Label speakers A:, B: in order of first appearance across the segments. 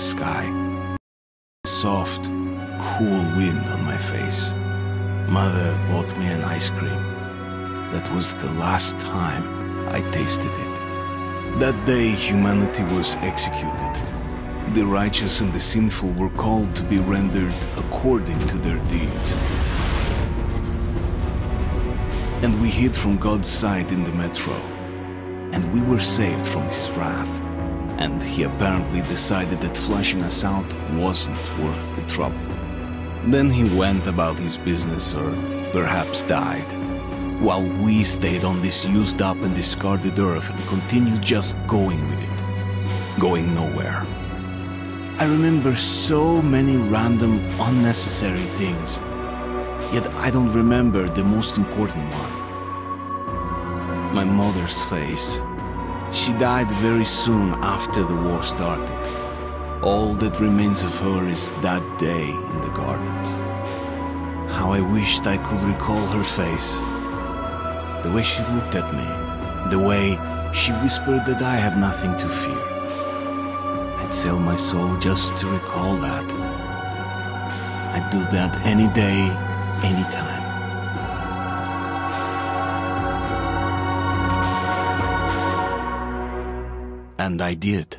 A: starless sky. Soft, cool wind on my face. Mother bought me an ice cream. That was the last time I tasted it. That day, humanity was executed. The righteous and the sinful were called to be rendered according to their deeds. And we hid from God's sight in the metro. And we were saved from his wrath. And he apparently decided that flushing us out wasn't worth the trouble. Then he went about his business or perhaps died. While we stayed on this used up and discarded earth and continued just going with it. Going nowhere. I remember so many random, unnecessary things. Yet I don't remember the most important one. My mother's face. She died very soon after the war started. All that remains of her is that day in the gardens. How I wished I could recall her face. The way she looked at me. The way she whispered that I have nothing to fear. I'd sell my soul just to recall that. I'd do that any day, any time. And I did.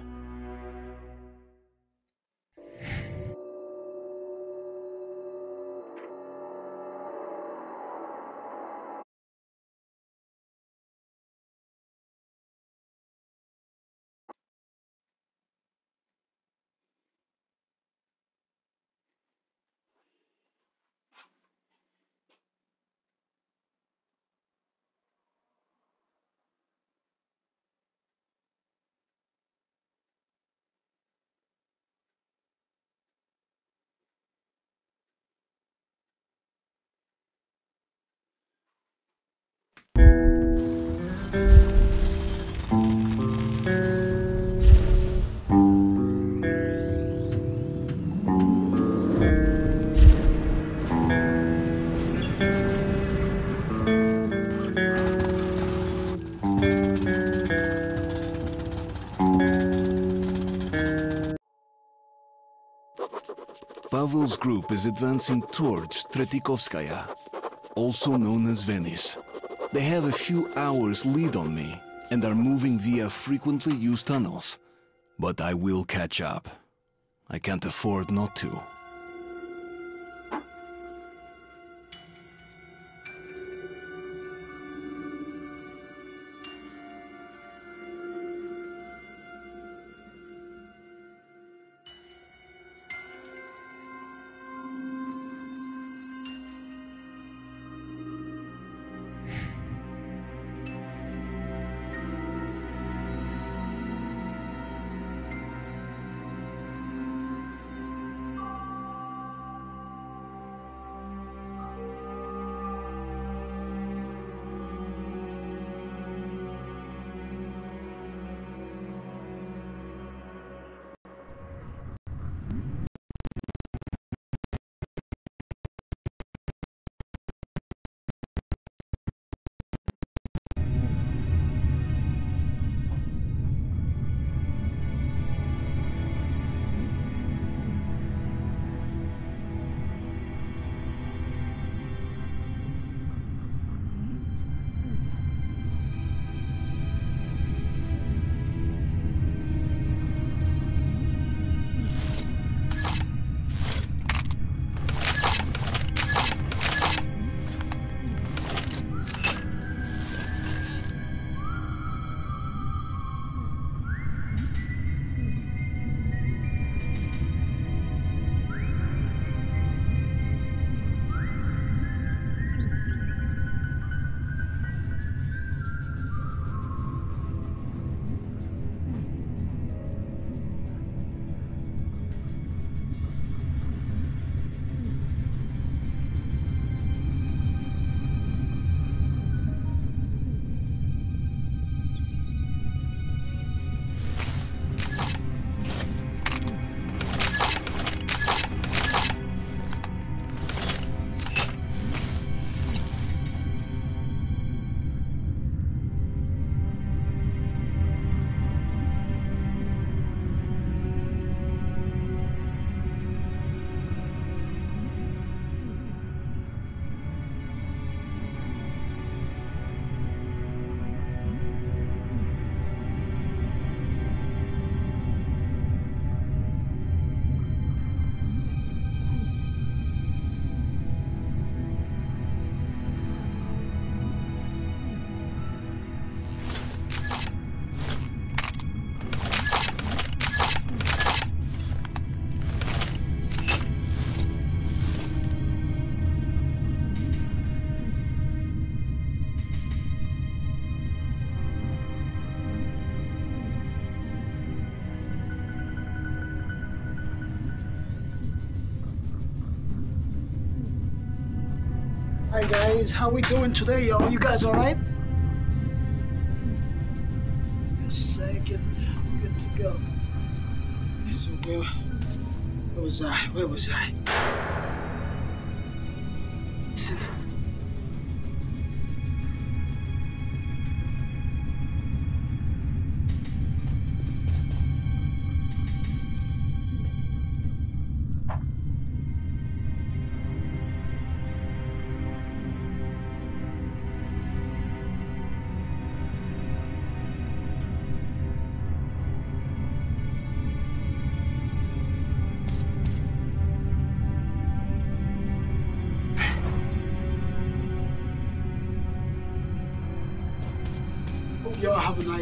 A: Pavel's group is advancing towards Tretyakovskaya, also known as Venice. They have a few hours lead on me and are moving via frequently used tunnels. But I will catch up. I can't afford not to.
B: Guys, how we doing today, y'all? You guys alright? A second, good to go. So where, where was I? Where was I?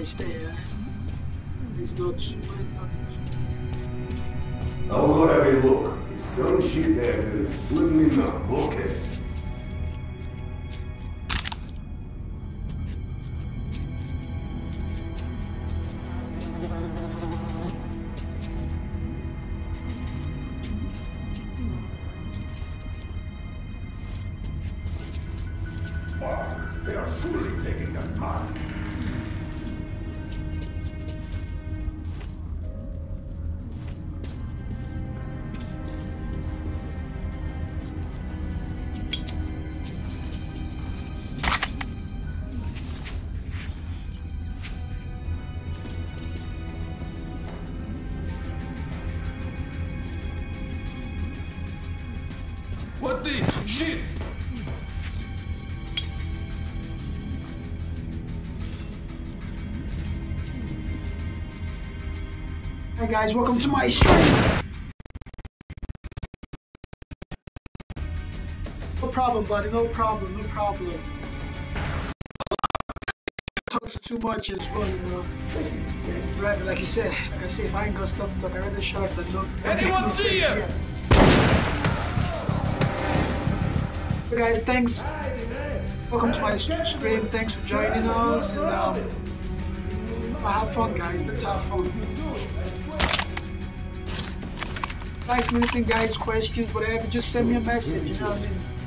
B: It's not it's not Guys, welcome to my stream. No problem, buddy. No problem. No problem. Talks too much as well, you know. Right, like you said, like I say, if I ain't got stuff to talk, I rather shut up than no. don't
C: Anyone see
B: you? So guys, thanks. Welcome to my stream. Thanks for joining us, and um, have fun, guys. Let's have fun. Guys, anything, guys, questions, whatever, just send me a message. You know what I mean?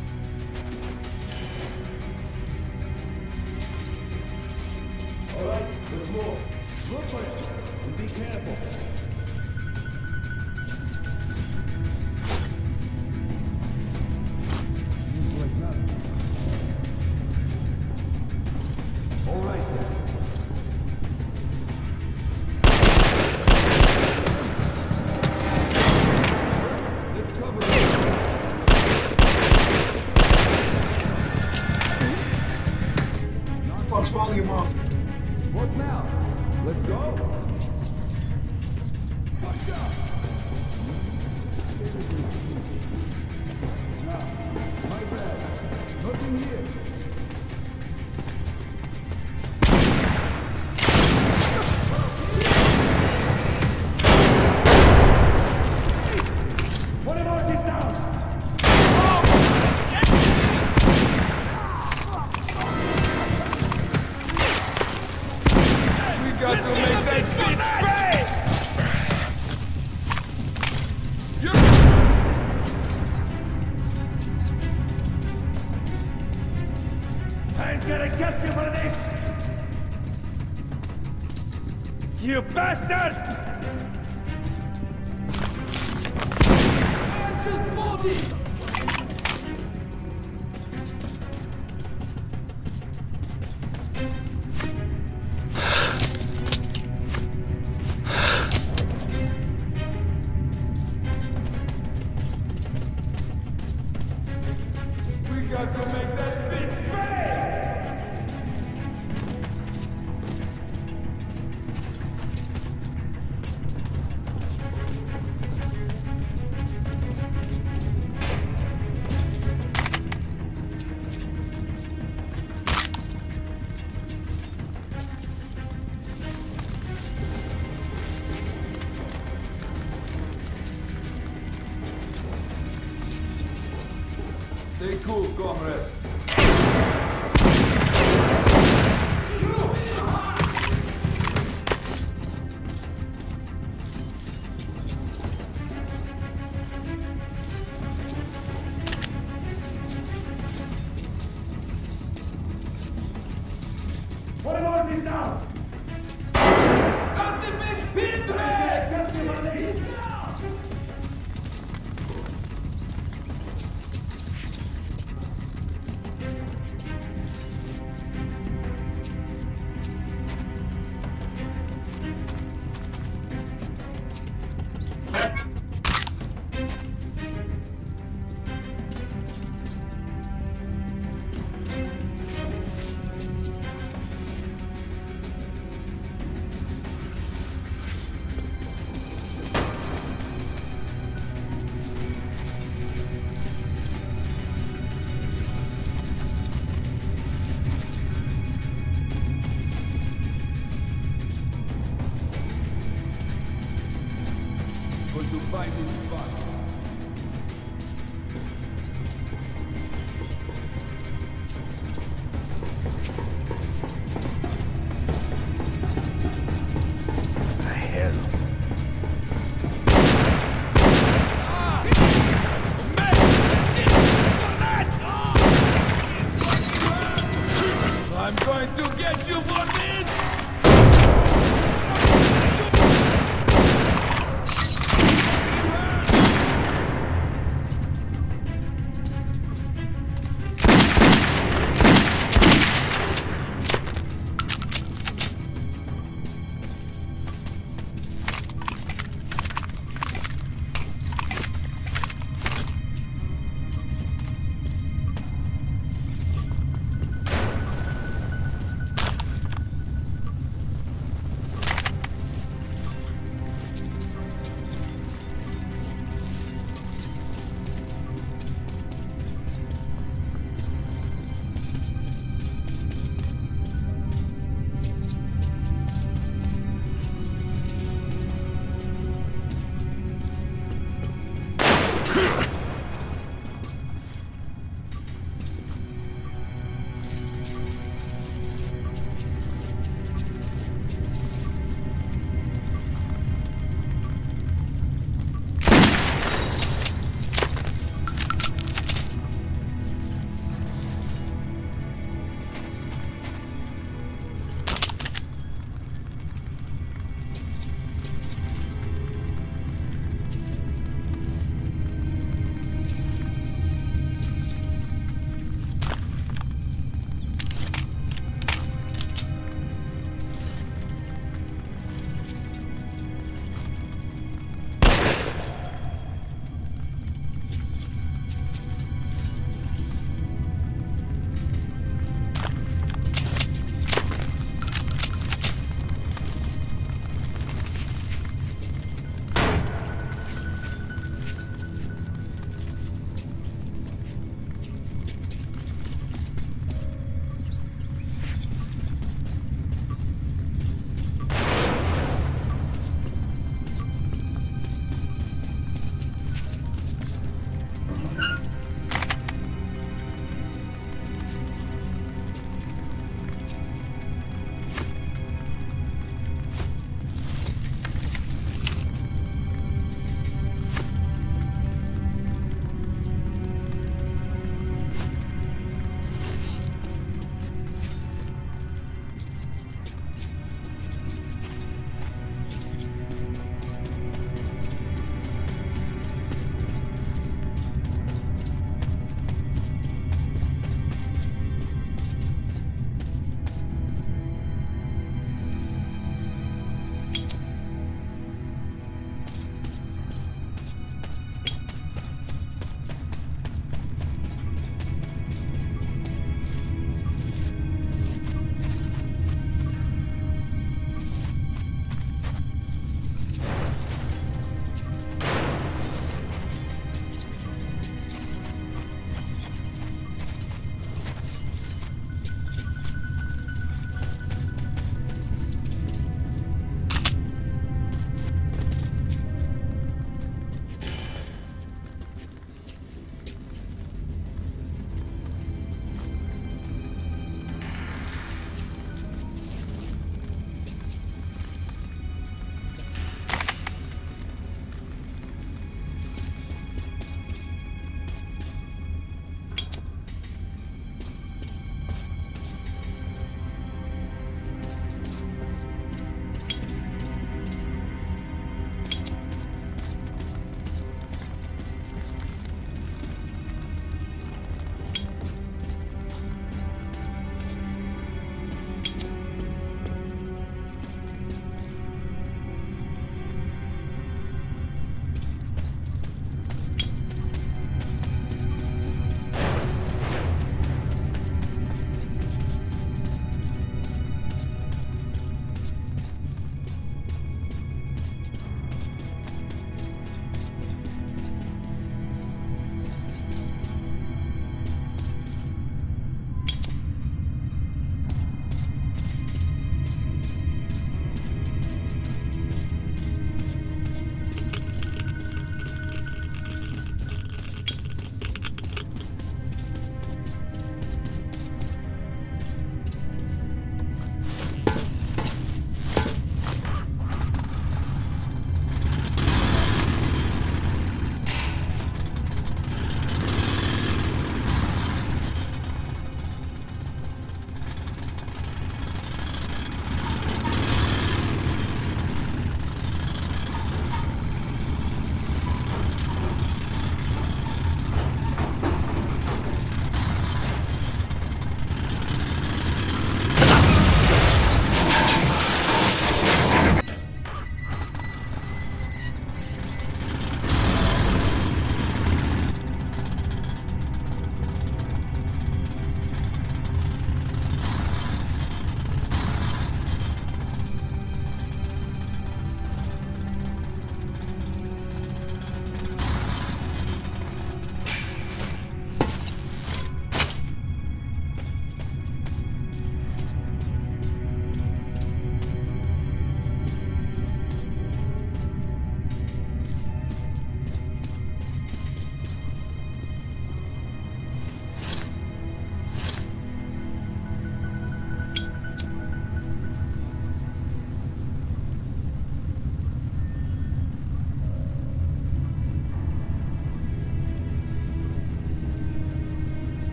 C: Cool, comrade.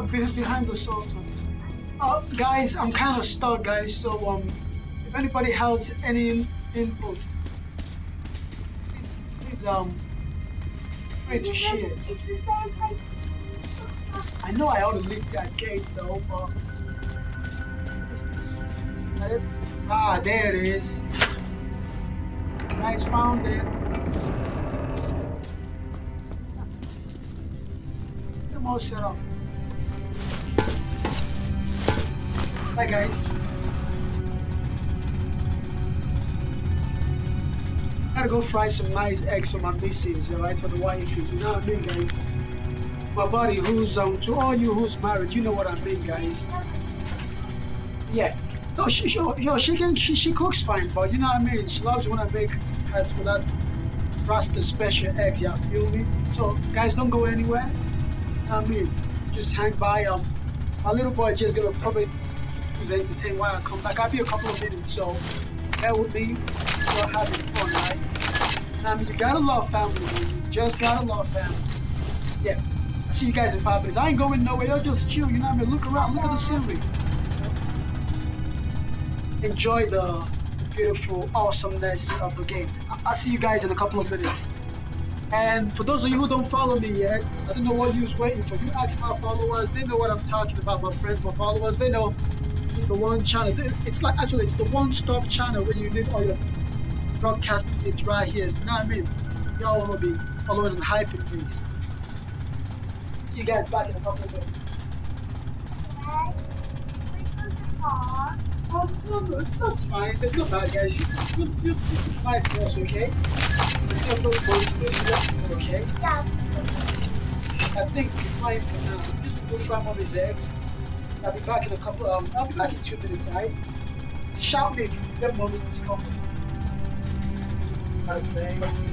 B: Behind the salt. Uh, guys, I'm kind of stuck, guys. So, um, if anybody has any input, please, please um, pray to share. I know I ought to leave that gate though, but ah, there it is. Guys found it. Come on, set up. Bye, guys. Gotta go fry some nice eggs for my missus, alright, for the wife. You know what I mean, guys? My buddy who's, um, to all you who's married, you know what I mean, guys? Yeah. No, she, she, yo, she can, she, she cooks fine, but you know what I mean? She loves when I make has for that Rasta special eggs, yeah, feel me? So, guys, don't go anywhere. I mean? Just hang by, um, my little boy just gonna probably who's entertained while I come back. I'll be a couple of minutes, so bear with me. We're having fun, right? Now, I mean, you gotta love family, man. You just gotta love family. Yeah. I'll see you guys in five minutes. I ain't going nowhere. Y'all just chill, you know what I mean? Look around, look at the scenery. Enjoy the beautiful awesomeness of the game. I- I'll see you guys in a couple of minutes. And for those of you who don't follow me yet, I don't know what you was waiting for. You ask my followers, they know what I'm talking about. My friends, my followers, they know is the one channel. It's like actually, it's the one-stop channel where you need all your broadcasting needs right here. So, You know what I mean? Y'all want to be following and hyping this. See you guys back in a couple of minutes. Oh, no, no, it's- that's fine. It's not bad, guys. You, you, you, you fight for us, okay? There's no police station, okay? I think you're fine for now. Just go fry mommy's eggs. I'll be back in a couple. Um, I'll be back in two minutes, alright? Shout me if you get most of this company. Okay.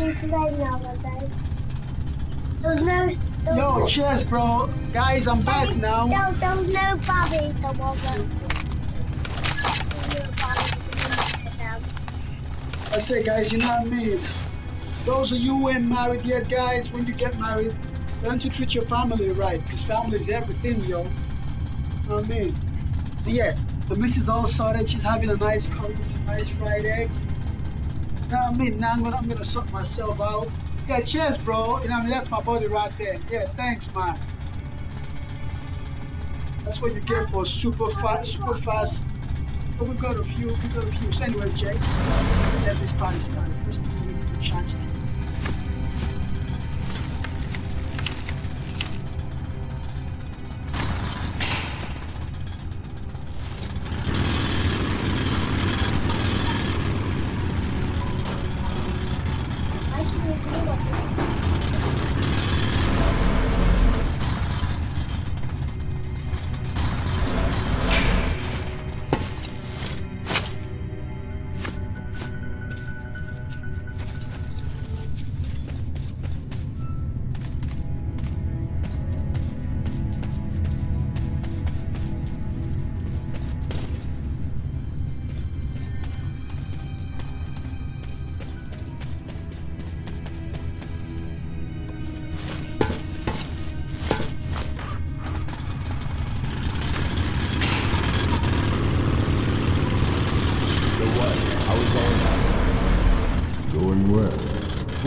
D: I need to go now. There's no.
B: Yo,
D: no,
B: cheers, bro. Guys, I'm back now.
D: There was no Bobby the one that. No Bobby.
B: I say, guys, you know what I mean? Those of you who ain't married yet, guys, when you get married, learn to treat your family right, because family is everything, yo. You know what I mean? So, yeah, the missus all sorted. She's having a nice curry, some nice fried eggs. I mean? Now I'm gonna, I'm gonna sort myself out. Yeah, cheers, bro. You know what I mean? That's my body right there. Yeah, thanks, man. That's what you get for super fast, super fast. But we've got a few, we've got a few. So anyways, Jake, let this party start.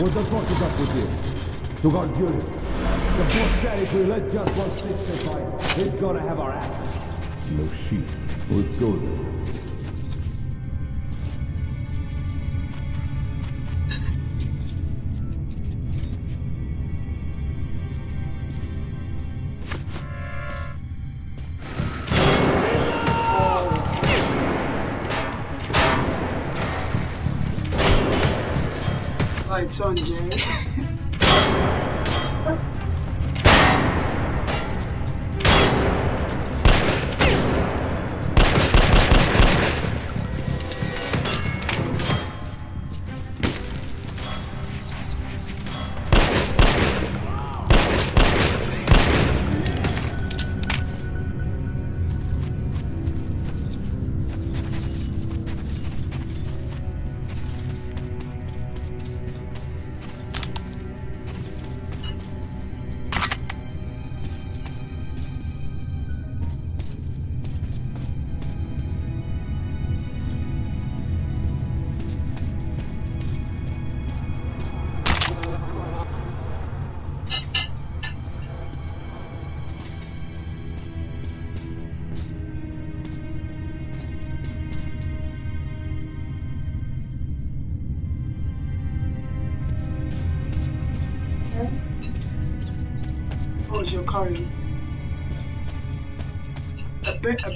E: What the fuck is up with you? Took out Julius. The boss said if we let just one sister fight, he's gonna have our asses. No shit. Let's go.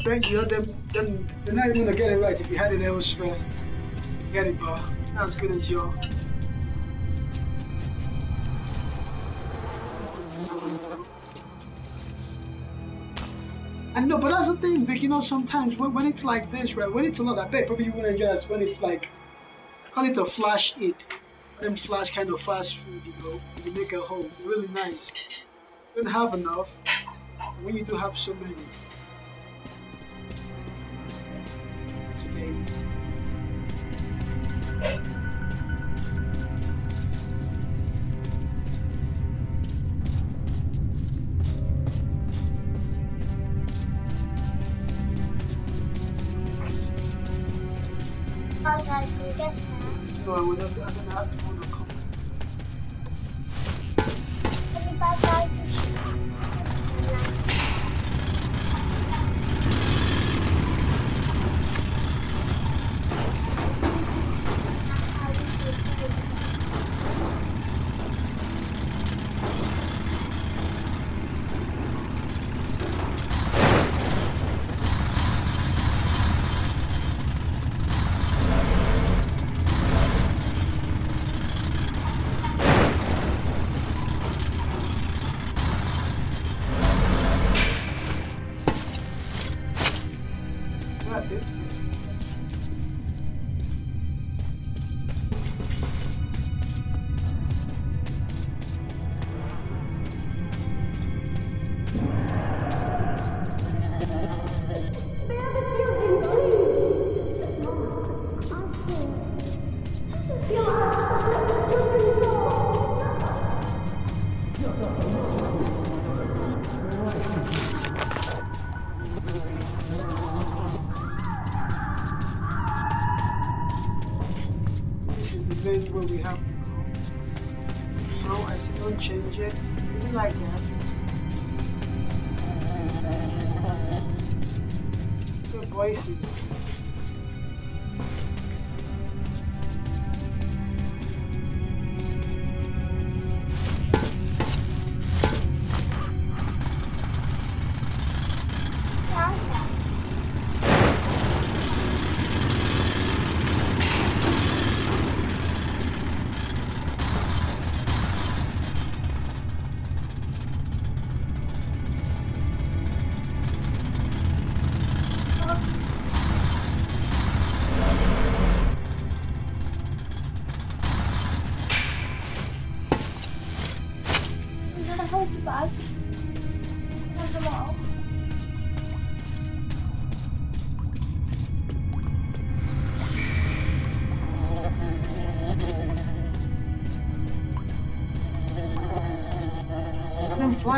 B: Bet you them, them, they're not even gonna get it right if you had it elsewhere. Get it, bro. Not as good as your. I know, but that's the thing, like, you know, sometimes when, when it's like this, right, when it's a lot, I bet probably you wouldn't guess when it's like, call it a flash eat. Them flash kind of fast food, you know, you make a home. Really nice. You don't have enough when you do have so many.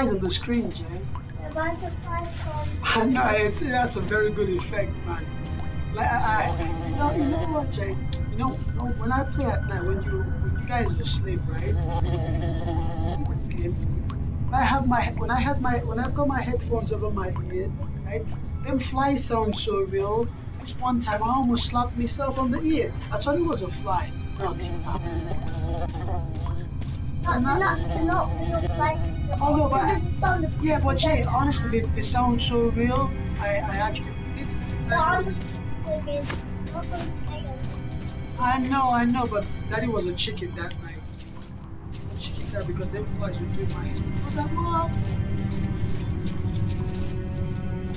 B: Flies on the screen, Jay.
D: The bunch of flies
B: I know it's that's a very good effect, man. Like I, I you know, you know what, Jay? You know, you know, when I play at night, when you when you guys are asleep, right? This game, I have my when I have my when I've got my headphones over my ear, right? Them flies sound so real. This one time I almost slapped myself on the ear. I thought it was a fly, not
D: Not, they're not, they're not real like
B: Oh, no, but I- Yeah, but Jay, honestly, they, they sound so real. I, I actually.
D: Sound of is nothing taken.
B: I know, I know, but Daddy was a chicken that night. Chicken that because them flies would do my head. I was like, Mom.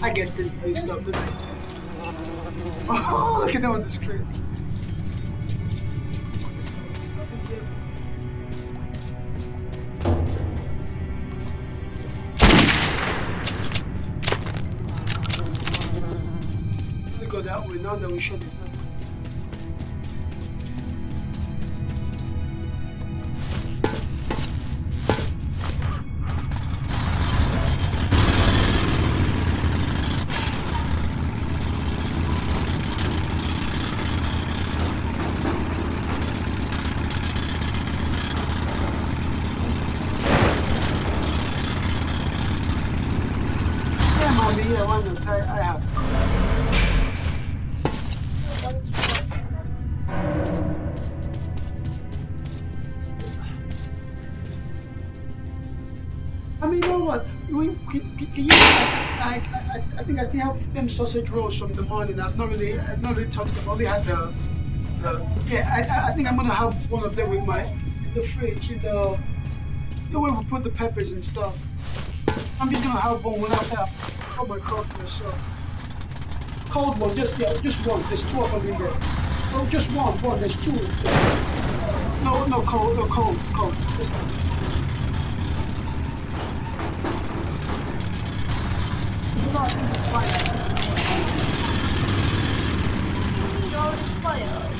B: I get things mixed up? Oh, look at them on the screen. That sausage rolls from the morning. I've not really, I've not really touched them. Only had the, the. Yeah, I, I- think I'm gonna have one of them with my in the fridge. In the, the way we put the peppers and stuff. I'm just gonna have one when I have got my coffee or so. Cold one, just yeah, just one. There's two of them in there. No, just one, one. There's two. No, no, cold, no, cold, cold. Just one. Not in the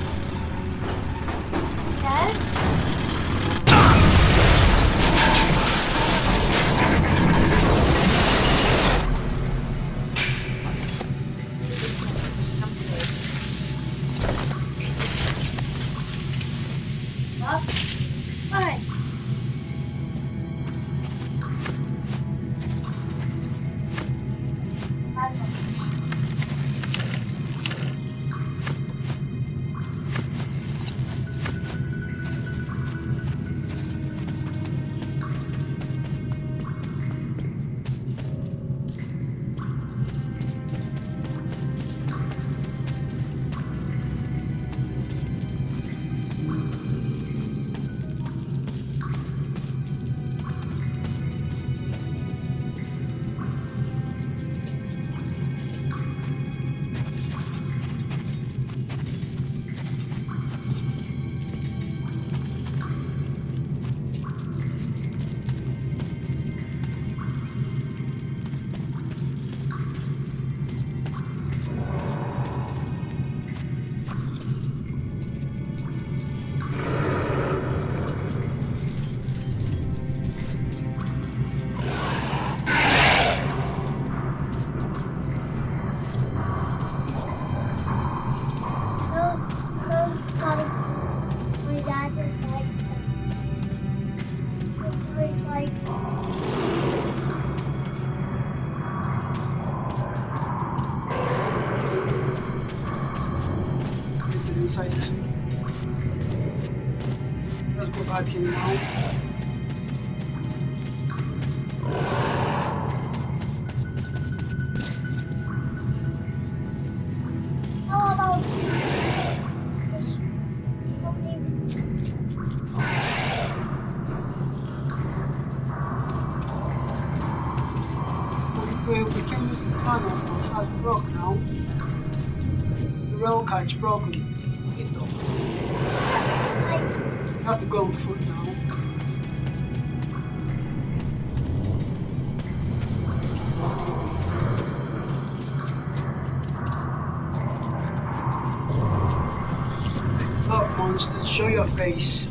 B: show your face.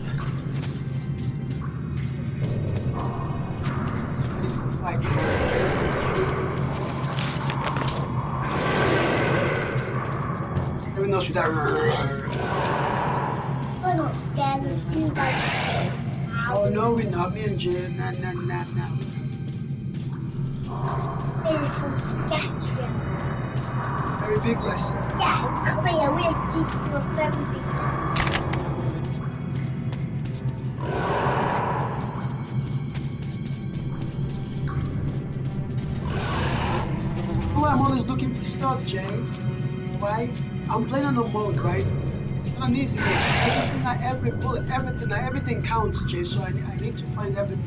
B: For fight. Everyone that.
D: We're not scared of you guys.
B: Oh no, we're not. Me and Jay. Nah, nah, nah, nah.
D: There's some sketchy.
B: Very big lesson.
D: Yeah, come here, we're keeping you very big.
B: Jay. Why? I'm playing on a mode, right? It's not an easy mode. Everything, I, every bullet, everything, I, everything counts, Jay. So I, I need to find everything,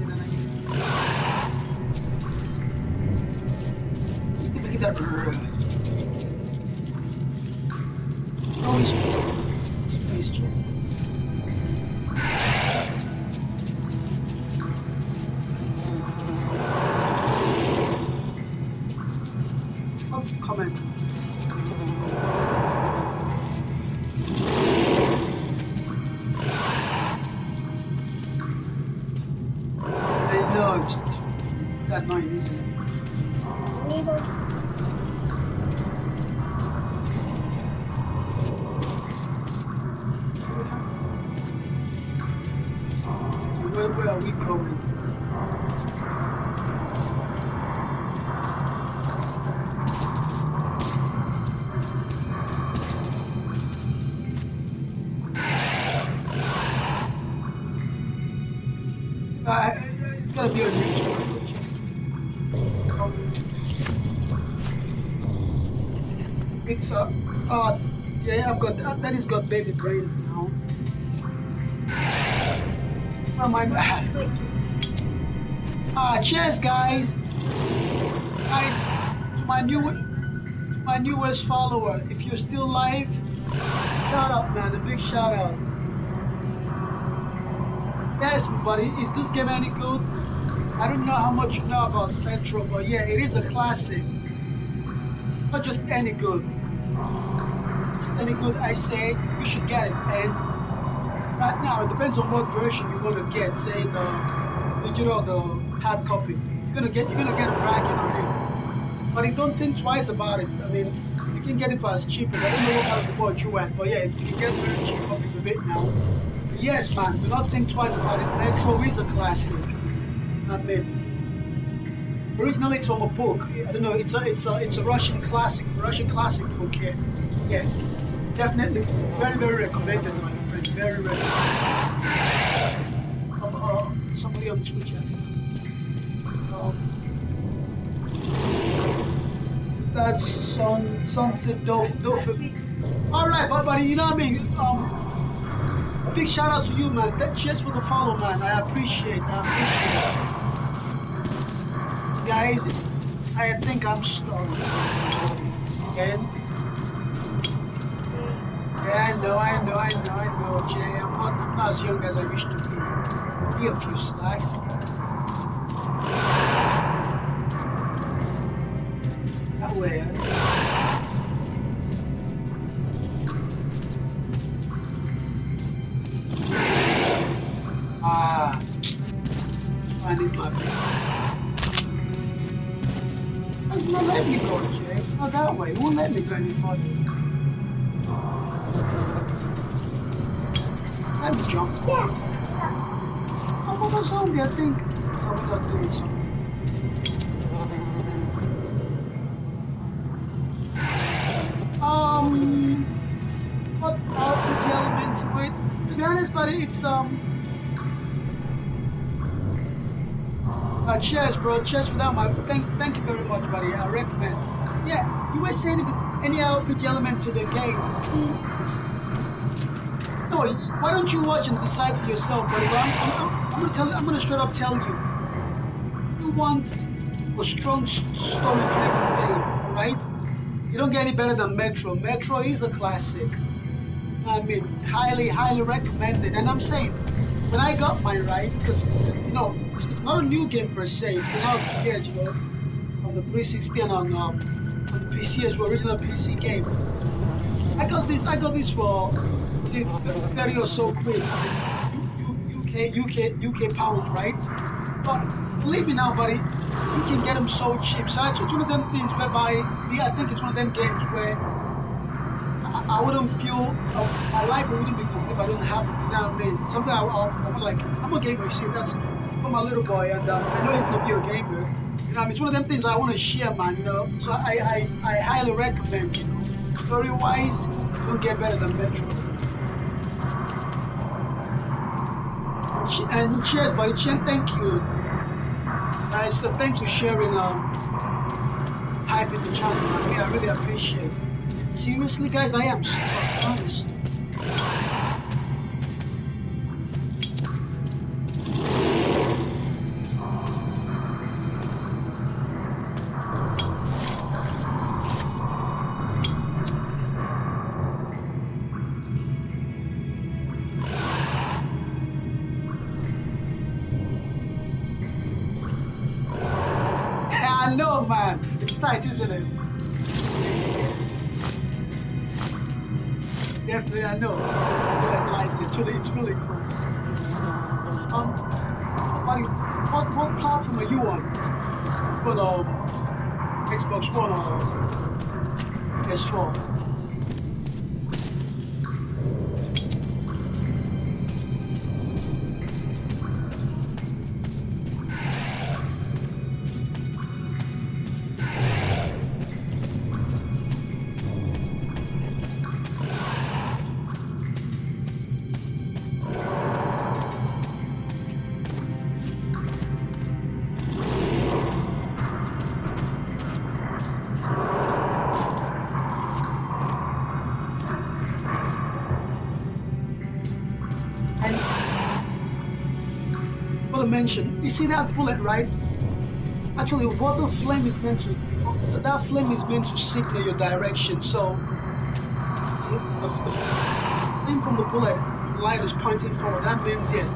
B: I've got baby brains now. Oh my. Ah, cheers, guys. Guys, to my new, to my newest follower, if you're still live, shout out, man, a big shout out. Yes, buddy, is this game any good? I don't know how much you know about Metro, but yeah, it is a classic. Not just any good. Any good, I say, you should get it. And right now, it depends on what version you want to get. Say the digital, the hard copy. You're gonna get, you're gonna get a bracket on it. But don't think twice about it. I mean, you can get it for as cheap as I don't know what kind of board you went, but yeah, you can get very cheap copies of it now. Yes, man, do not think twice about it. Metro is a classic. I mean, originally it's from a book. I don't know. It's a it's a it's a Russian classic, Russian classic book. Yeah, yeah, definitely very very recommended, my friend. Very recommended. Um, uh, somebody on asked. Um, that's Sun Sunset Dolph Dolphin. All right, but buddy, you know what I mean. Um, a big shout out to you, man. Th- cheers for the follow, man. I appreciate. I appreciate. Guys, I think I'm stuck. Again. I know, I know, I know, I know, Jay. I'm not, I'm not as young as I used to be. I'll be a few stacks. RPG element to the game. No, why don't you watch and decide for yourself? But I'm, I'm, I'm, gonna tell. I'm gonna straight up tell you. You want a strong story-driven game, all right? You don't get any better than Metro. Metro is a classic. I mean, highly, highly recommended. And I'm saying, when I got mine right, because you know, it's, it's not a new game per se. It's been out for years, you know, on the 360 and on, um, on the PC as well, original PC game. I got this. I got this for 30 or so quid. UK, UK, UK pounds, right? But believe me now, buddy, you can get them so cheap. So it's one of them things whereby, yeah, I think it's one of them games where I, I wouldn't feel uh, my life wouldn't be complete if I didn't have it. You know what I mean? Something I, I, I'm like, I'm a gamer. See, that's for my little boy, and um, I know he's gonna be a gamer. I mean, it's one of them things I want to share, man. You know, so I, I, I highly recommend. You know, story-wise, don't get better than Metro. And cheers, buddy. Chen, thank you. Nice. So thanks for sharing um, hype in the channel, I, mean, I really appreciate it. Seriously, guys, I am stuck, honestly. See that bullet, right? Actually, what the flame is meant to, that flame is meant to signal your direction. So, see, the, the flame from the bullet, the light is pointing forward. That means, yeah,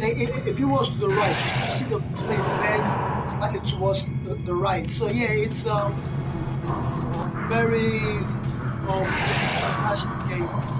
B: if it was to the right, you see, you see the flame bend slightly towards the, the right. So, yeah, it's um very um fantastic game.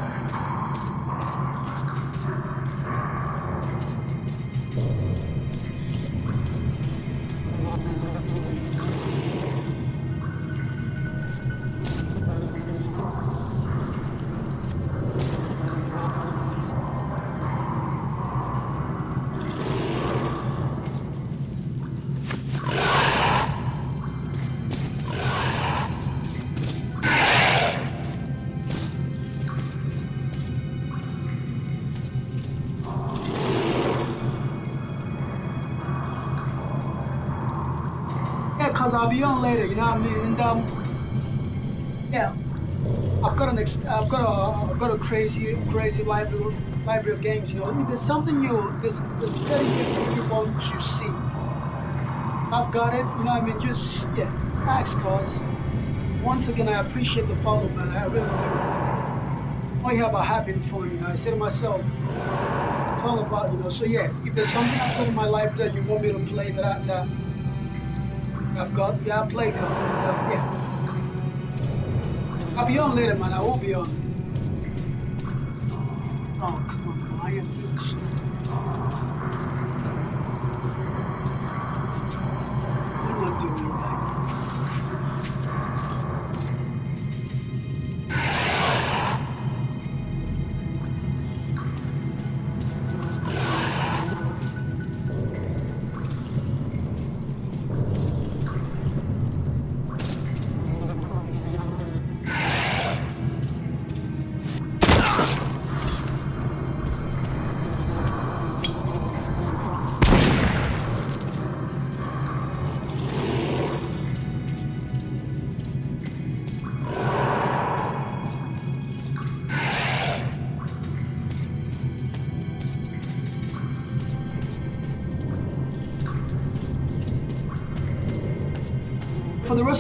B: Yeah, cause I'll be on later, you know what I mean? And um, yeah, I've got an ex- I've got a I've got a crazy crazy library library of games. You know, I mean, there's something new. There's there's very different you want to see. I've got it. You know, what I mean, just yeah, thanks, cause once again, I appreciate the follow, man. I really do. You have a having fun, you know. I say to myself, it's all about, you know. So yeah, if there's something I've got in my life that you want me to play that I, that I've got, yeah, I play God. And, uh, yeah. I'll be on later, man. I won't be on.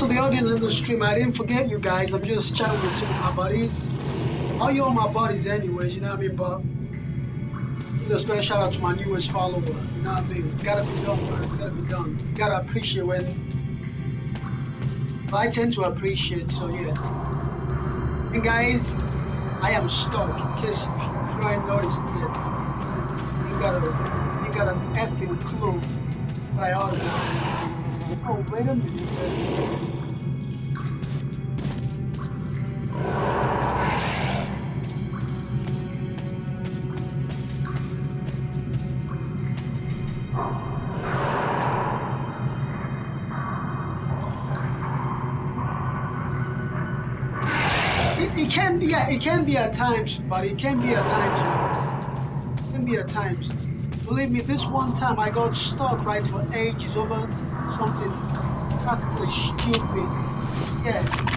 B: Rest of the audience in the stream, I didn't forget you guys. I'm just chatting with some of my buddies. All you are my buddies anyways, you know what I mean? But know, special shout out to my newest follower. You know what I mean? Gotta be done, man. Gotta be done. gotta appreciate when I tend to appreciate, so yeah. And guys, I am stuck, in case if you ain't noticed yet. You got a you got an effing clue what I ought to. Oh, wait a minute. It, it can, yeah, it can be at times, but it can be at times. It can be at times. Believe me, this one time I got stuck right for ages over something practically stupid. Yeah.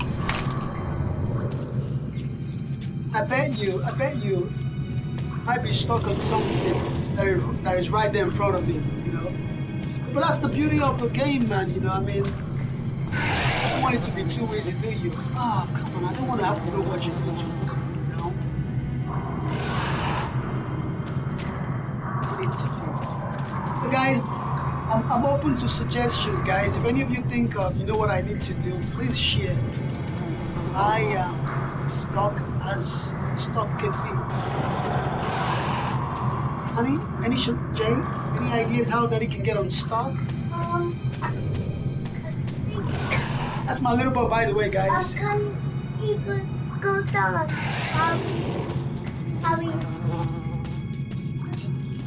B: I bet you, I bet you, I'd be stuck on something that is, that is right there in front of me, you know. But that's the beauty of the game, man. You know, I mean, I don't want it to be too easy, do you? Ah, oh, come on, I don't want to have to go watch a YouTube, you know. But guys, I'm, I'm open to suggestions, guys. If any of you think of, you know what I need to do, please share. I am stuck as stuck can be. Honey, any Jay, any ideas how that he can get unstuck?
D: Um,
B: That's my little boy, by the way,
D: how
B: guys.
D: can people go down? How, how we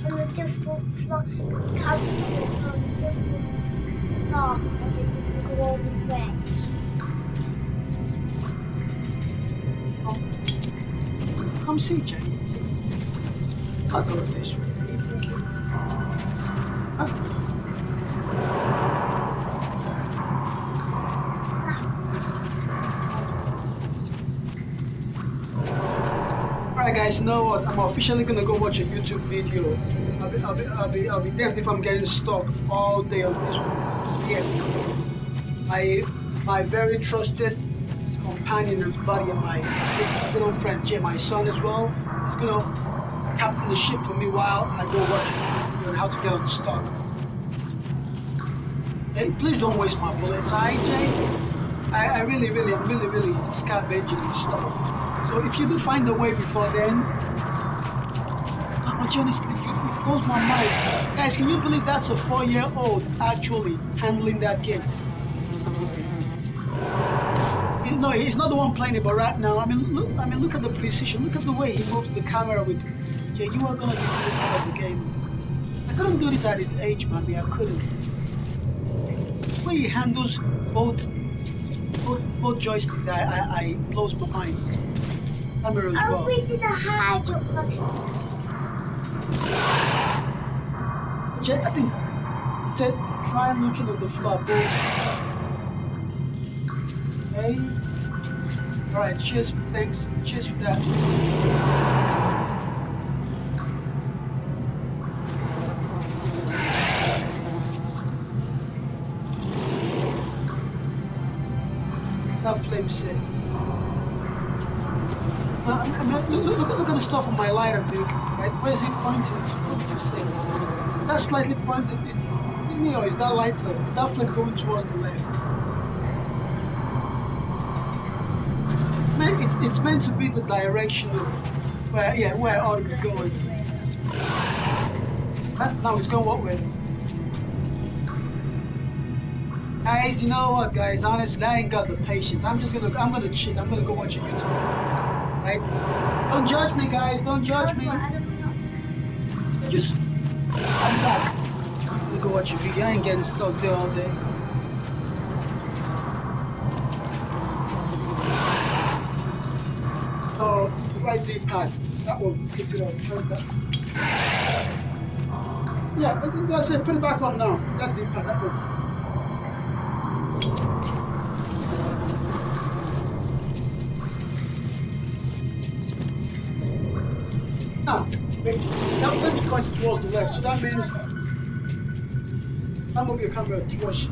D: on a different floor, how we on a different floor, and go over there.
B: Come see, Jay. See. I'll officially gonna go watch a YouTube video. I'll be, I'll be, I'll be, I'll be damned if I'm getting stuck all day on this one. Yeah, my, my very trusted companion and buddy and my good, old friend Jay, my son as well, is gonna captain the ship for me while I go watch a YouTube video on how to get unstuck. Hey, please don't waste my bullets, alright Jay? I, I really, really, I'm really, really scavenging and stuff. So if you do find a way before then, honestly, blows my mind. Guys, can you believe that's a four-year-old actually handling that game? You know, he's not the one playing it, but right now, I mean, look, I mean, look at the precision. Look at the way he moves the camera with. Yeah, you are gonna be the part of the game. I couldn't do this at his age, man. I couldn't. The way he handles both both, both joysticks, I, I, I blows my mind. Camera as
D: I'm
B: well. I think Ted, try looking at the floor. Both. Okay. Alright, cheers, thanks. Cheers for that. That flame set. Uh, look, look, look, at- the stuff on my lighter, Vic. Right? Where is it pointing? Say? That's slightly pointed. Is, it me is that lighter? Is that flame going towards the left? It's meant, it's, it's meant to be the direction of where, yeah, where I ought to be going. Huh? Now it's going what way? Guys, you know what, guys? Honestly, I ain't got the patience. I'm just gonna, I'm gonna cheat. I'm gonna go watch a YouTube. Right? Don't judge me, guys. Don't judge me. Go watch a video. I ain't getting stuck there all day. Oh, right pad. That one, pick it up. Yeah, that's it. Put it back on now. That D pad, that one. Now, that pointed towards the left, so that means that will be a camera towards.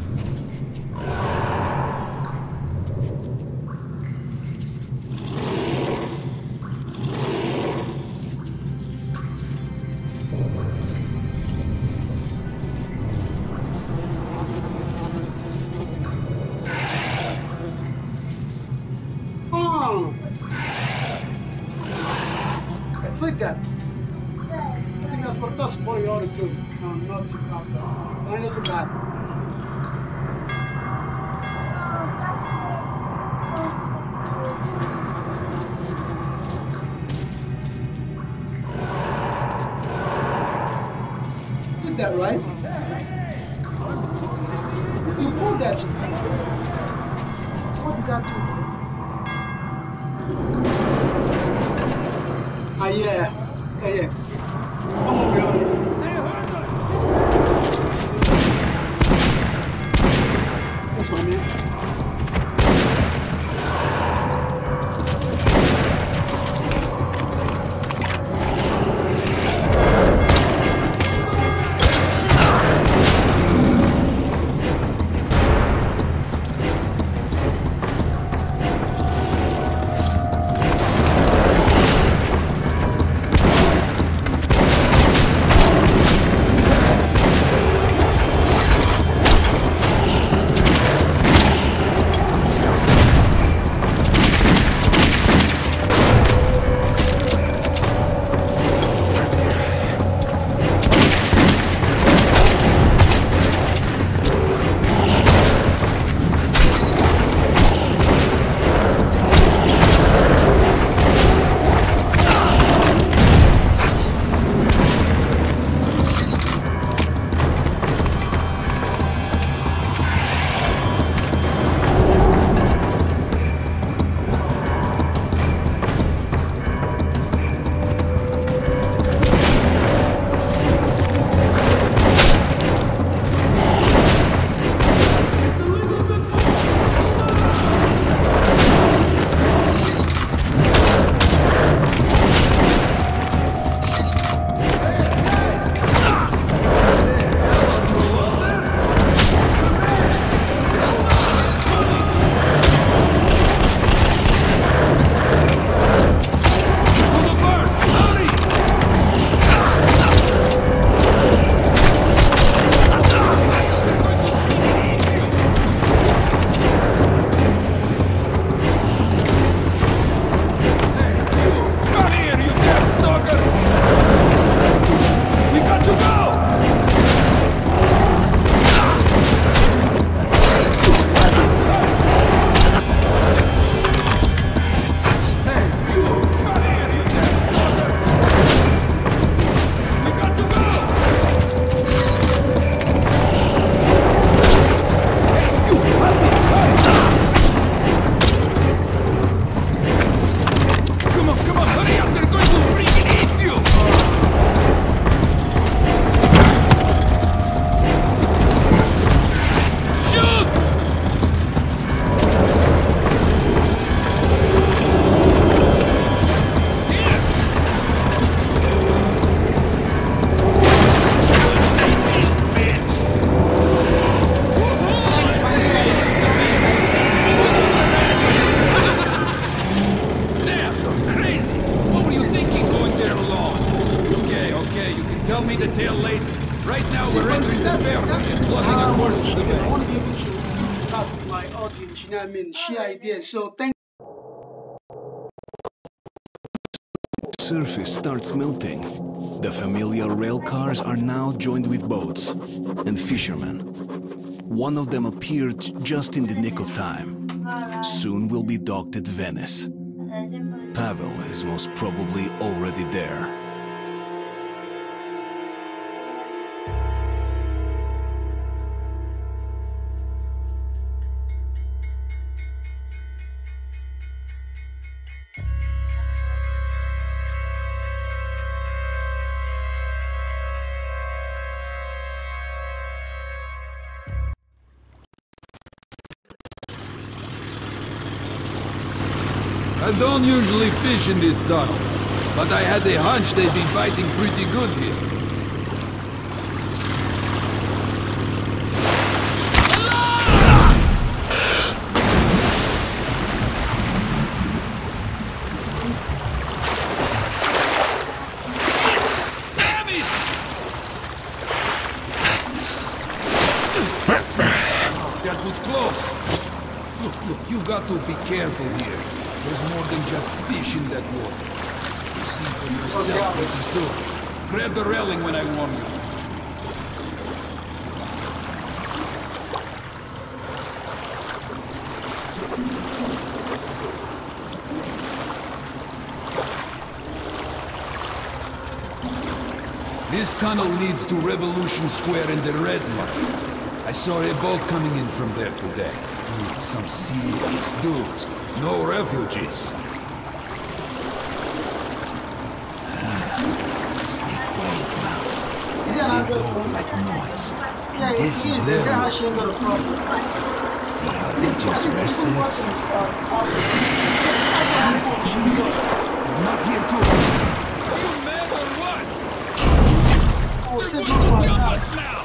B: so thank
A: surface starts melting. The familiar rail cars are now joined with boats and fishermen. One of them appeared just in the nick of time. Soon will be docked at Venice. Pavel is most probably already there.
C: operation is done. But I had a hunch they'd be fighting pretty good here. Grab the railing when I warn you. This tunnel leads to Revolution Square in the Red Line. I saw a boat coming in from there today. Some serious dudes. No refugees. They don't like noise.
B: Yeah,
C: And this
B: is.
C: is
B: Is
C: their
B: how
C: room.
B: she ain't got a problem?
C: See how they just
B: think he's been
C: rested?
B: watching Office. Just as a handphone, she's got-
C: He's not here to... Are you mad or what?
B: Oh,
C: They're going to jump us now!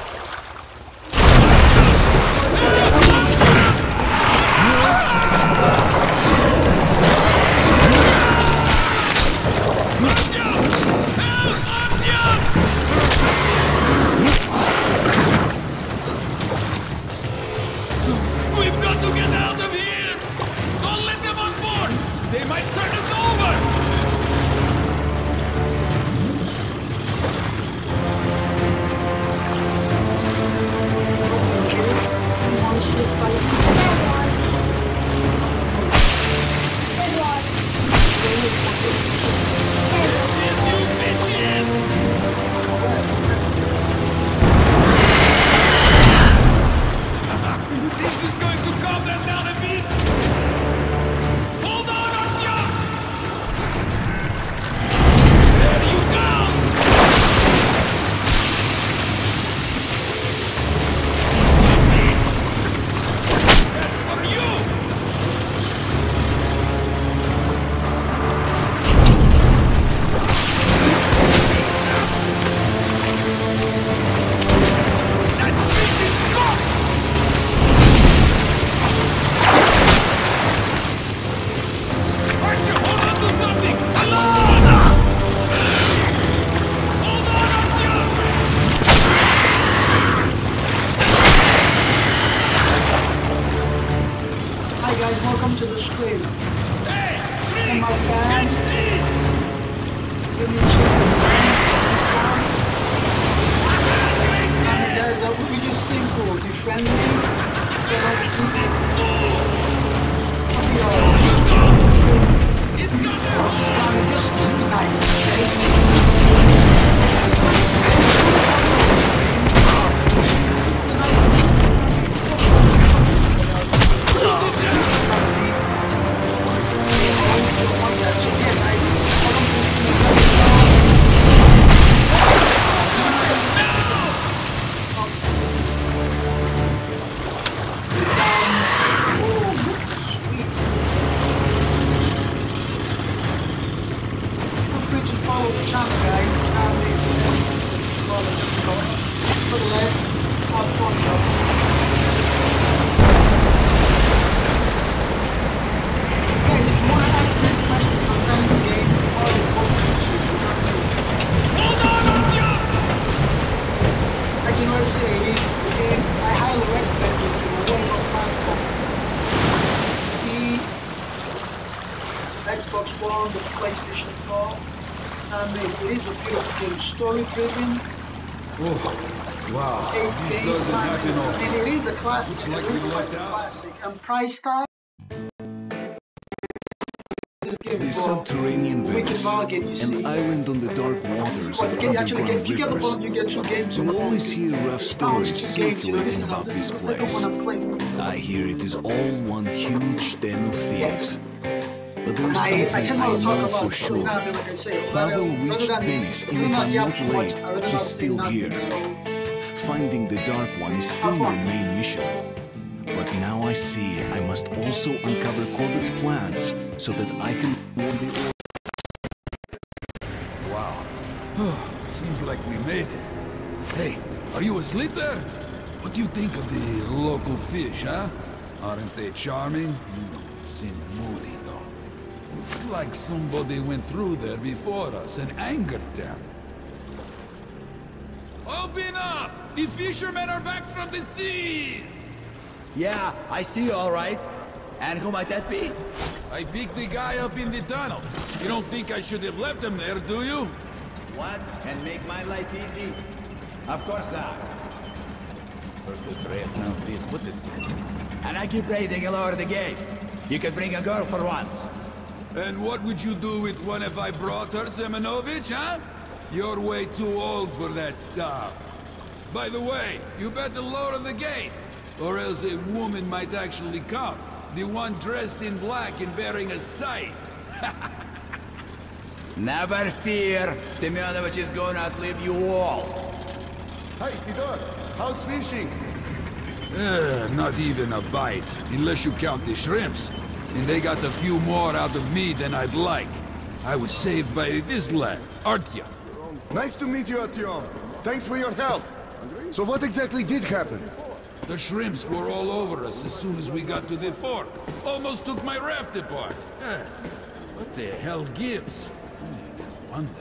B: Beautiful game, story driven,
C: Oh, wow. This doesn't happen
B: and
C: often.
B: it is a classic.
C: Looks like
B: it
C: we
B: really
C: lucked
B: is a
C: out.
B: classic. And price tag. This
A: The subterranean Venice,
B: Market, you see.
A: island on the dark waters
B: Well,
A: of
B: get,
A: underground
B: you get the
A: rivers.
B: you get two games
A: You always hear rough stories
B: games, you know,
A: circulating about
B: this
A: this
B: is the second
A: place.
B: I.
A: I hear it is all one huge den of thieves. But there is
B: I, I
A: something
B: tend
A: I
B: not talk
A: know
B: about
A: for sure.
B: you know, I mean, like I say,
A: Pavel
B: rather- rather
A: reached
B: than-
A: Venice,
B: rather
A: and if I'm not late, he's still here. Finding the Dark One is still my main mission. But now I see I must also uncover Korbut's plans so that I can warn the
C: Wow. Seems like we made it. Hey, are you asleep there? What do you think of the local fish, huh? Aren't they charming? Hmm, Seem moody, though. Looks like somebody went through there before us and angered them. Open up! The fishermen are back from the seas!
F: Yeah, I see you all right. And who might that be?
C: I picked the guy up in the tunnel. You don't think I should have left him there, do you?
F: What? And make my life easy? Of course not. First the threats, now this. What is this? And I keep raising you lower the gate. You can bring a girl for once.
C: And what would you do with one if I brought her, Semenovich, huh? You're way too old for that stuff. By the way, you better lower the gate, or else a woman might actually come. The one dressed in black and bearing a scythe.
F: Never fear. Semyonovich is going to outlive you all.
G: Hey, Fedor, how's fishing?
C: Uh, not even a bite, unless you count the shrimps. And they got a few more out of me than I'd like. I was saved by this lad, Artyom.
G: Nice to meet you, Artyom. Thanks for your help. So what exactly did happen?
C: The shrimps were all over us as soon as we got to the fork. Almost took my raft apart. Uh, what the hell gives? Hmm, wonder.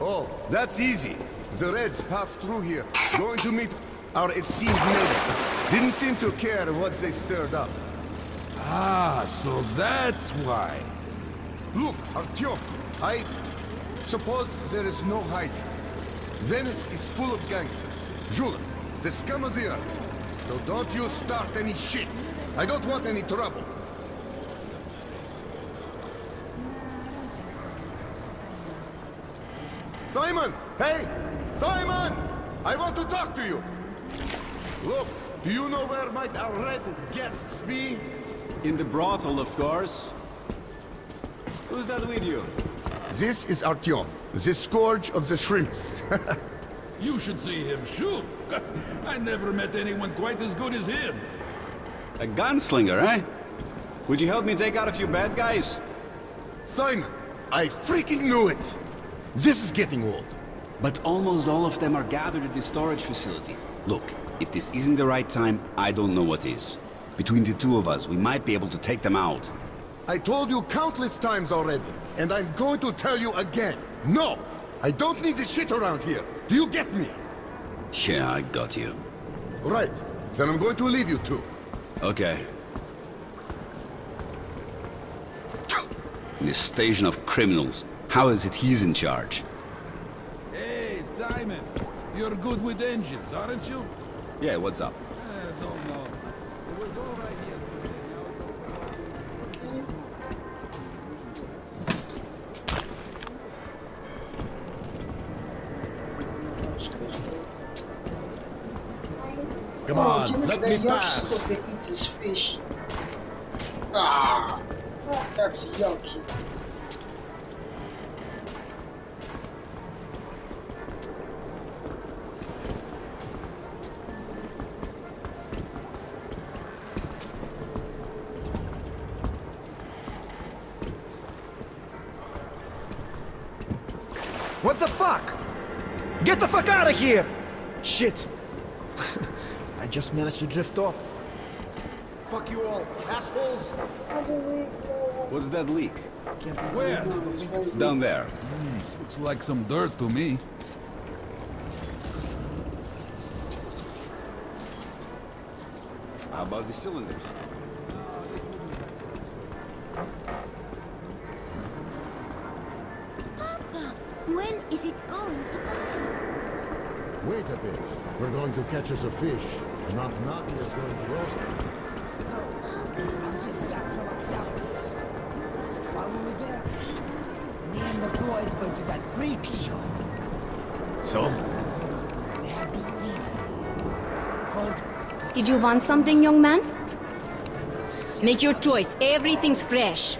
G: Oh, that's easy. The Reds passed through here, going to meet our esteemed neighbors. Didn't seem to care what they stirred up.
C: Ah, so that's why.
G: Look, Artyom, I suppose there is no hiding. Venice is full of gangsters. Zhula, the scum of the earth. So don't you start any shit. I don't want any trouble. Simon! Hey! Simon! I want to talk to you! Look, do you know where might our red guests be?
H: In the brothel, of course. Who's that with you?
G: This is Artyom, the scourge of the shrimps.
C: You should see him shoot. I never met anyone quite as good as him.
H: A gunslinger, eh? Would you help me take out a few bad guys?
G: Simon, I freaking knew it! This is getting old.
H: But almost all of them are gathered at the storage facility. Look, if this isn't the right time, I don't know what is. Between the two of us, we might be able to take them out.
G: I told you countless times already, and I'm going to tell you again. No! I don't need this shit around here. Do you get me?
H: Yeah, I got you.
G: Right. Then I'm going to leave you two.
H: Okay. In a station of criminals, how is it he's in charge?
C: Hey, Simon. You're good with engines, aren't you?
H: Yeah, what's up?
G: On, let me pass.
B: they eat this fish. Ah, that's yucky.
I: What the fuck? Get the fuck out of here! Shit. I just managed to drift off.
G: Fuck you all, assholes!
D: How do we know
H: What's that leak?
C: Where?
H: It's down there.
C: Hmm, looks like some dirt to me.
H: How about the cylinders?
D: Papa, when is it going to die?
G: Wait a bit. We're going to catch us a fish. And Aunt Nadia going to roast it.
J: While we were there, me and the boys went to that freak show.
H: So?
J: They had this beast called
K: Did you want something, young man? Make your choice. Everything's fresh.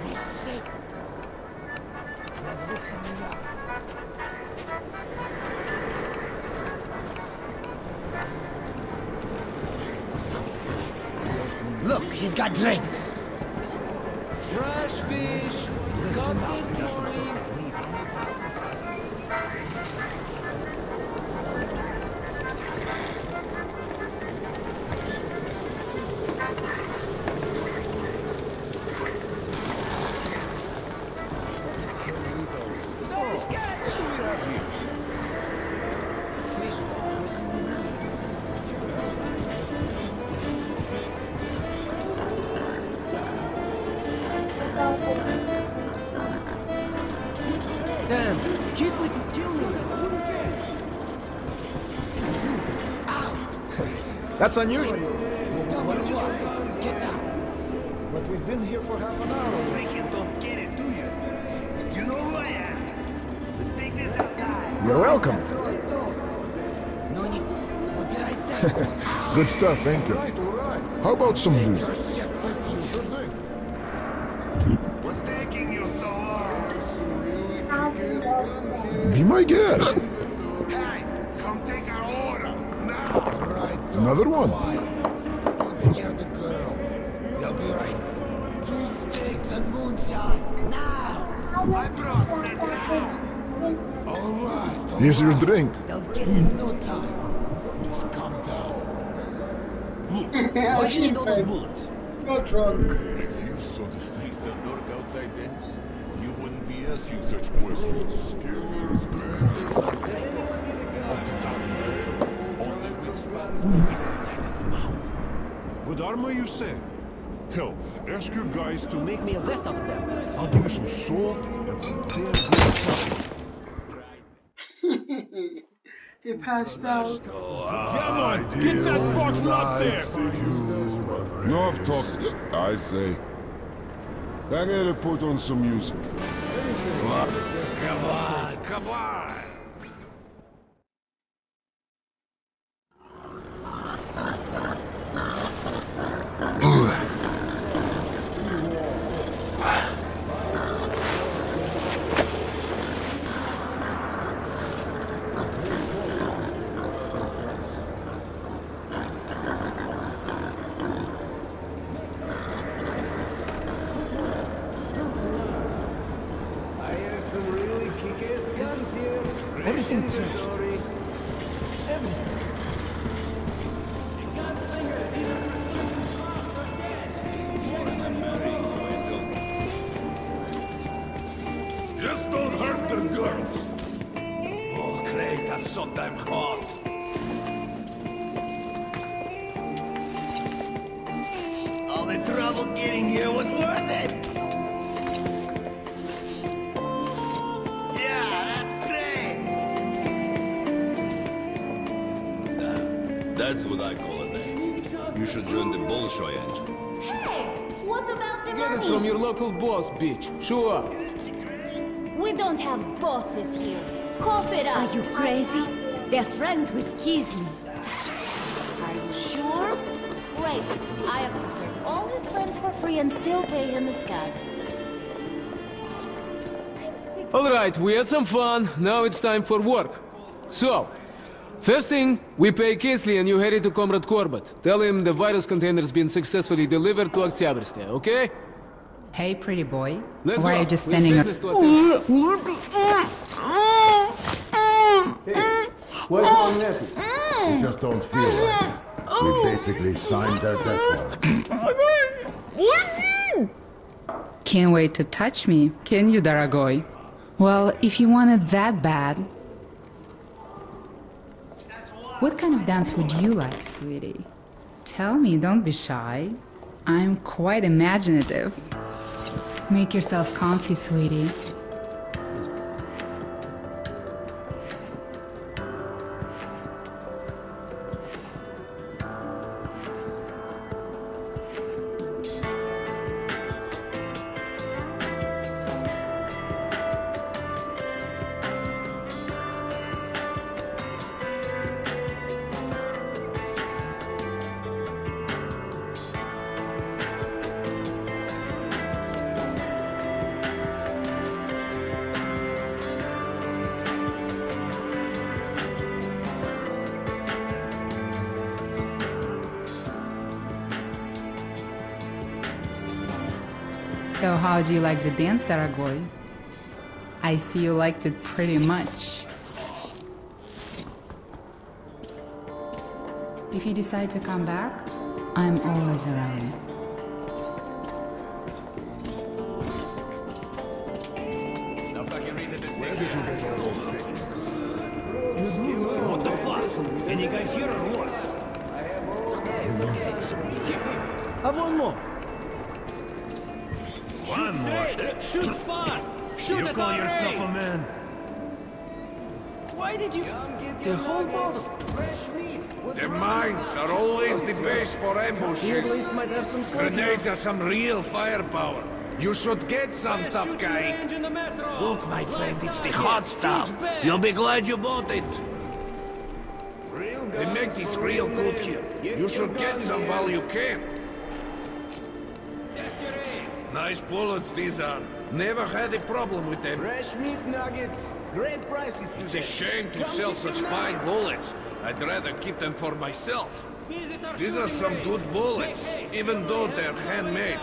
I: That's unusual. What did you say? Get out. But we've been here for half an hour.
F: Freaking don't get it, do you? Do you know who I am? Let's take this outside.
I: You're welcome.
F: No need. What did I say?
L: Good stuff, ain't it? How about some booze? Drink.
J: They'll get it in no time. Just calm down.
B: I'll see you, babe. Not drunk.
M: If you saw the sister lurk outside Venice, you wouldn't be asking such questions. Scared as Off the top, only weak spot is inside its mouth.
E: Good armor, you say? Hell, ask your guys to
I: Make me a vest out of them.
E: I'll give you some salt and some damn good stuff.
B: He passed out.
E: Come on, get that bottle up there!
M: Enough talk, I say. I gotta put on some music. Come on, come on!
I: Boss, bitch. Show up.
K: We don't have bosses here. Cough it up.
N: Are you crazy? They're friends with Kisley.
K: Are you sure? Great. I have to serve all his friends for free and still pay him his cut.
I: All right, we had some fun. Now it's time for work. So, first thing, we pay Kisley and you head to Comrade Korbut. Tell him the virus container's been successfully delivered to Oktyabrskaya, okay?
O: Hey, pretty boy.
I: Let's
O: Why
I: go.
O: are you just standing up?
I: business to attend. Why are you unhappy?
E: You just don't feel right. We basically signed their death warrant.
O: Can't wait to touch me, can you, Daragoy? Well, if you want it that bad. What kind of dance would you like, sweetie? Tell me, don't be shy. I'm quite imaginative. Make yourself comfy, sweetie. How do you like the dance, Daragoy? I see you liked it pretty much. If you decide to come back, I'm always around.
F: The
P: whole boat...
Q: The mines are always the base for
P: Here,
Q: ambushes.
P: Luis might have some sniper.
Q: Grenades are some real firepower. You should get some, tough guy.
R: Look, my friend, it's the hot stuff. You'll be glad you bought it.
Q: They make this real good here. You should get some while you can. Nice bullets these are. Never had a problem with them.
P: Fresh meat nuggets. Great prices today.
Q: It's a shame to sell such fine bullets. I'd rather keep them for myself. These are some good bullets, even though they're handmade.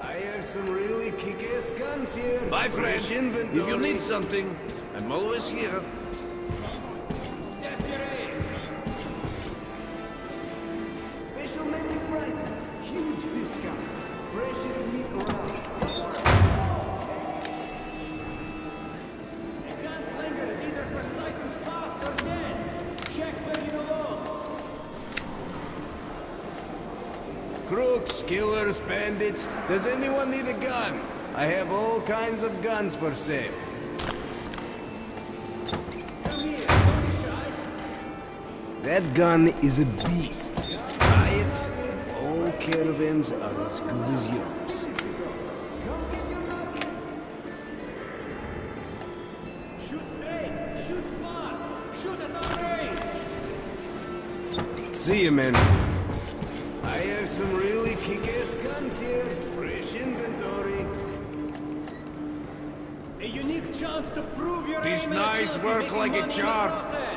P: I have some really kick-ass guns here.
Q: My friend,
P: Fresh
Q: if you need something, I'm always here.
P: Killers, bandits. Does anyone need a gun? I have all kinds of guns for sale. That gun is a beast. Buy it, and all caravans are as good as yours. Shoot straight! Shoot fast! Shoot at our range! See you, man. I have some really kick-ass guns here. Fresh inventory. A unique chance to prove your
Q: These
P: aim
Q: knives work like a
P: in
Q: charm.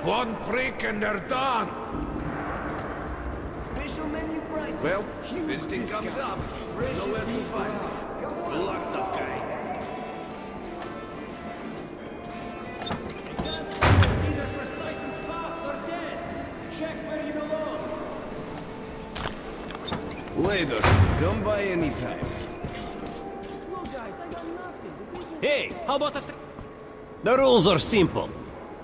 Q: One prick and they're done.
P: Special menu prices.
Q: Well,
P: Huge
Q: if anything comes up,
P: Freshest
Q: nowhere to find.
P: Come on.
Q: Good luck,
P: Come by anytime.
S: Hey, how about a... Th the rules are simple.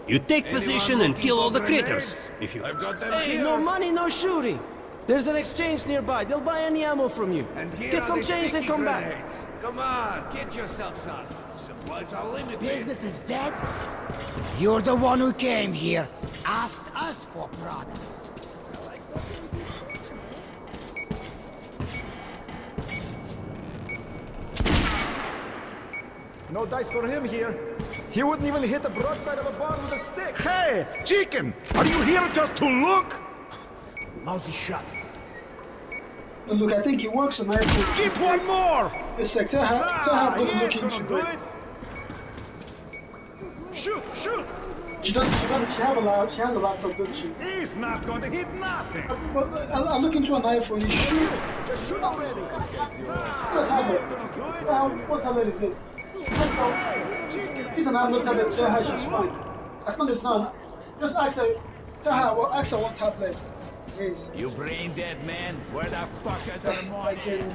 S: You take position and kill all the critters. If you...
P: have Hey, no money, no shooting. There's an exchange nearby. They'll buy any ammo from you. Get some change and come back.
Q: Come on, get yourself some. Supplies are limited.
J: Business is dead? You're the one who came here, asked us for product.
T: No dice for him here. He wouldn't even hit the broadside of a barn with a stick.
R: Hey, chicken! Are you here just to look?
J: Lousy shot.
B: But look, I think it works on airport.
R: Get one more!
B: It's like Taha, ah, Taha good
R: yeah,
B: looking
R: gonna
B: to
R: do
B: it.
R: it. Shoot, shoot!
B: She doesn't, she doesn't, she have a lot, she has a laptop, doesn't she?
R: He's not going to hit nothing.
B: But I, I look into an iPhone, you shoot.
R: Just shoot oh, already.
B: What tablet? Well, what tablet is it? That's all. It's an Android tablet, Taha, she's fine. As long as it's not, just ask her, Taha, well, ask her what tablet it is.
F: You brain dead man, where the fuck is our
B: I can...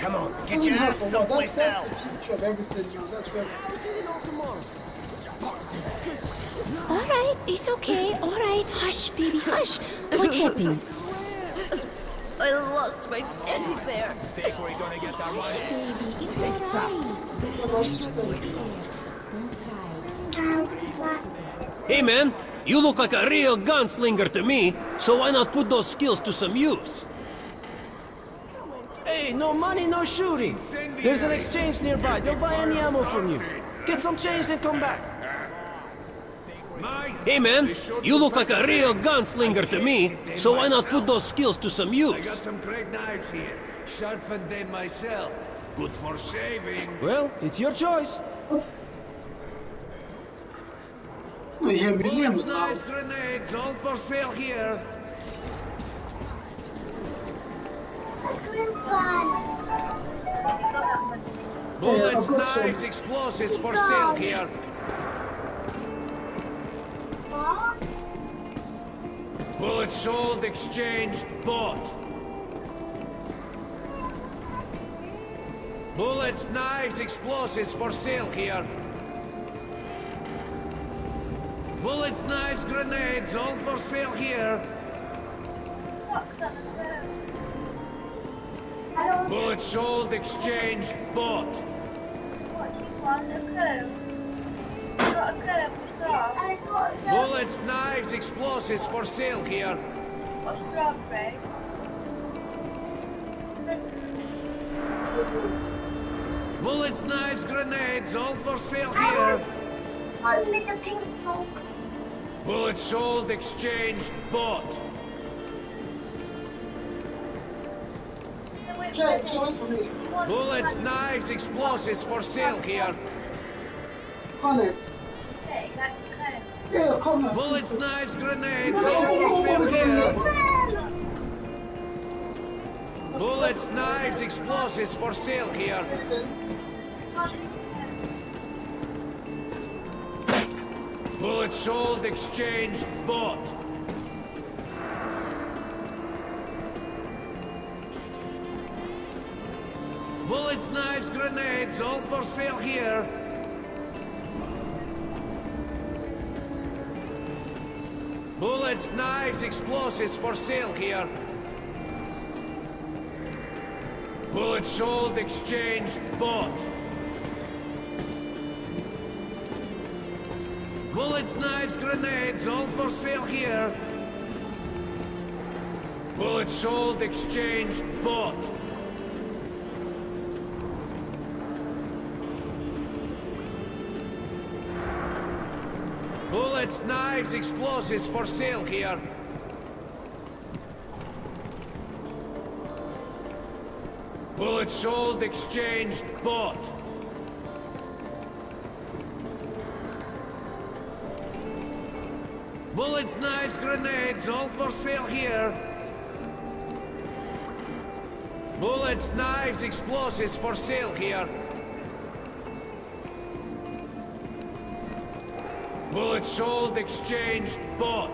R: Come on, get your ass
B: for what?
R: someplace
B: That's,
R: else.
B: that's the future of everything, you know, that's where...
K: All right, it's okay. All right, hush, baby, hush. What happened? I lost my teddy bear.
F: Think we're gonna get our
K: Hush,
F: money?
K: baby, it's all right.
S: Hey man, you look like a real gunslinger to me, so why not put those skills to some use?
P: Hey, no money, no shooting. There's an exchange nearby. They'll buy any ammo from you. Get some change and come back.
S: Hey man, you look like a real gunslinger to me, so why not put those skills to some use?
Q: I got some great knives here. Sharpened them myself. Good for shaving.
P: Well, it's your choice.
B: We have
Q: Bullets,
B: millions now.
Q: knives, grenades, all for sale here. Bullets,
B: I've got
Q: knives, explosives for sale here. Bullets sold, exchanged, bought. Bullets, knives, explosives for sale here. Bullets, knives, grenades, all for sale here. Bullets sold, exchanged, bought. Bullets, knives, explosives for sale here. Bullets, knives, grenades, all for sale here. Bullets sold, exchanged, bought.
B: Jay, Jay, wait for me.
Q: Bullets, knives, explosives for sale here.
B: Connect. Yeah, connect.
Q: Bullets, knives, grenades, all for sale here. Bullets, knives, explosives for sale here. Bullets sold, exchanged, bought. Bullets, knives, grenades, all for sale here. Bullets, knives, explosives for sale here. Bullets sold, exchanged, bought. Bullets, knives, grenades, all for sale here. Bullets sold, exchanged, bought. Bullets, knives, explosives for sale here. Bullets sold, exchanged, bought. Bullets, knives, grenades, all for sale here. Bullets, knives, explosives for sale here. Bullets sold, exchanged, bought.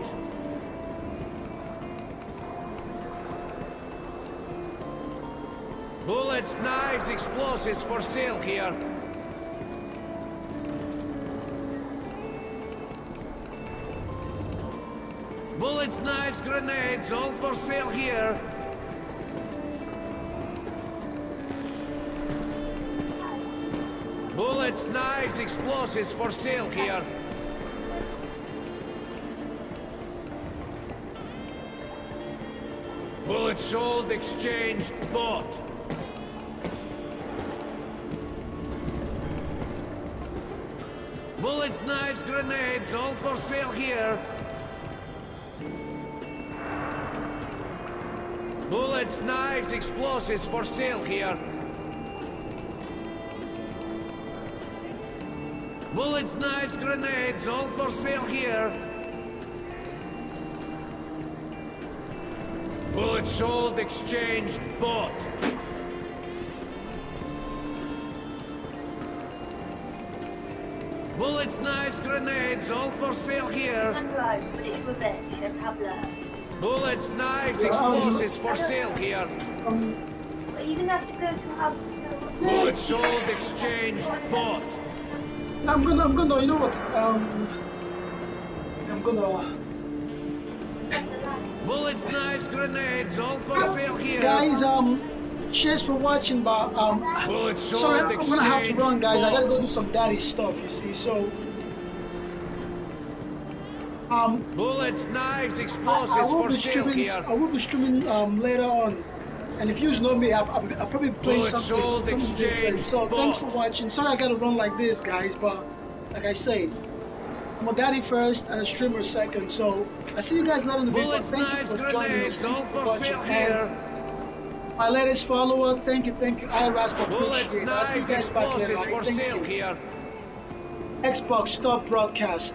Q: Bullets, knives, explosives for sale here. Bullets, knives, grenades, all for sale here. Bullets, knives, explosives for sale here. Sold, exchanged, bought. Bullets, knives, grenades, all for sale here. Bullets, knives, explosives for sale here. Bullets, knives, grenades, all for sale here. Bullets sold, exchanged, bought. Bullets, knives, grenades, all for sale here. Bullets, knives, explosives for sale here.
D: You're gonna have to go to have.
Q: Bullets sold, exchanged, bought.
B: I'm gonna, I'm gonna, you know what? Um, I'm gonna.
Q: Grenades, all for sale here.
B: Guys, um, cheers for watching, but um, sorry, I'm gonna have to run, guys. I gotta go do some daddy stuff, you see. So, um,
Q: Bullets, knives,
B: explosives I,
Q: I
B: will
Q: for
B: be
Q: sale
B: streaming.
Q: here.
B: I will be streaming um later on. And if you know me, I'll, I'll, I'll probably play
Q: Bullets
B: something, something So thanks for watching. Sorry I gotta run like this, guys, but like I say, I'm a daddy first and a streamer second. So I see you guys later in the video.
Q: Bullets,
B: Thank
Q: knives,
B: you for joining us. Thank
Q: all
B: you
Q: for sale here.
B: My latest follower, thank you, thank you. I Rasta appreciate it. I'll see you guys back later.
Q: for
B: Thank
Q: sale
B: you.
Q: here.
B: Xbox stop broadcast.